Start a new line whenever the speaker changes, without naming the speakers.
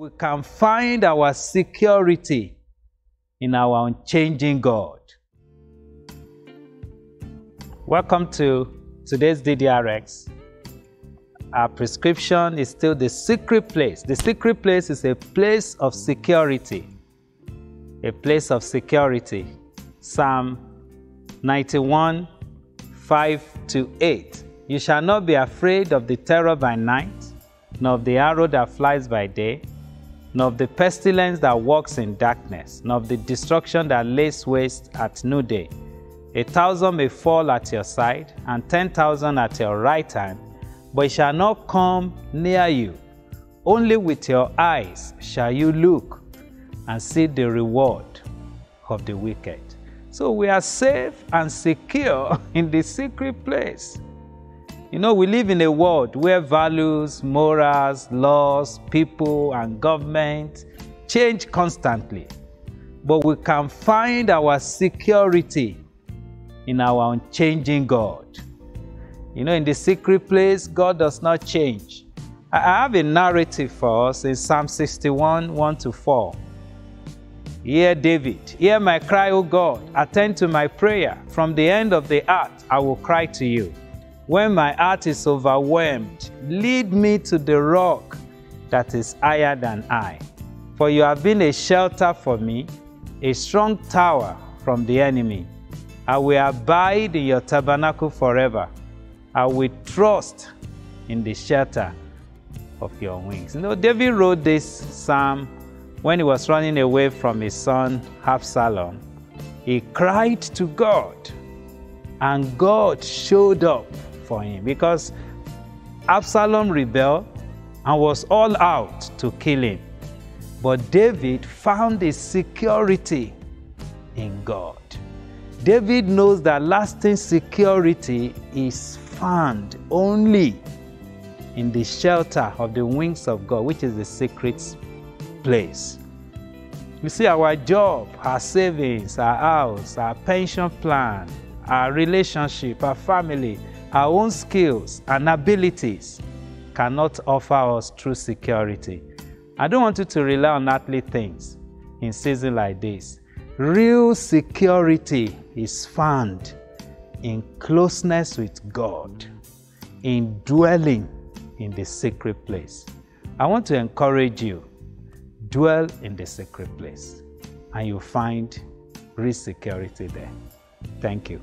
We can find our security in our unchanging God. Welcome to today's DDRX. Our prescription is still the secret place. The secret place is a place of security. A place of security. Psalm 91, 5 to 8. You shall not be afraid of the terror by night, nor of the arrow that flies by day, nor of the pestilence that walks in darkness, nor of the destruction that lays waste at noonday. A thousand may fall at your side, and ten thousand at your right hand, but it shall not come near you. Only with your eyes shall you look and see the reward of the wicked. So we are safe and secure in the secret place. You know, we live in a world where values, morals, laws, people, and government change constantly. But we can find our security in our unchanging God. You know, in the secret place, God does not change. I have a narrative for us in Psalm 61 1 to 4. Hear David, hear my cry, O God, attend to my prayer. From the end of the earth, I will cry to you. When my heart is overwhelmed, lead me to the rock that is higher than I. For you have been a shelter for me, a strong tower from the enemy. I will abide in your tabernacle forever. I will trust in the shelter of your wings. You know, David wrote this psalm when he was running away from his son Absalom. He cried to God, and God showed up for him because Absalom rebelled and was all out to kill him. But David found his security in God. David knows that lasting security is found only in the shelter of the wings of God, which is the secret place. You see, our job, our savings, our house, our pension plan, our relationship, our family, our own skills and abilities cannot offer us true security. I don't want you to rely on earthly things in season like this. Real security is found in closeness with God, in dwelling in the secret place. I want to encourage you, dwell in the secret place, and you'll find real security there. Thank you.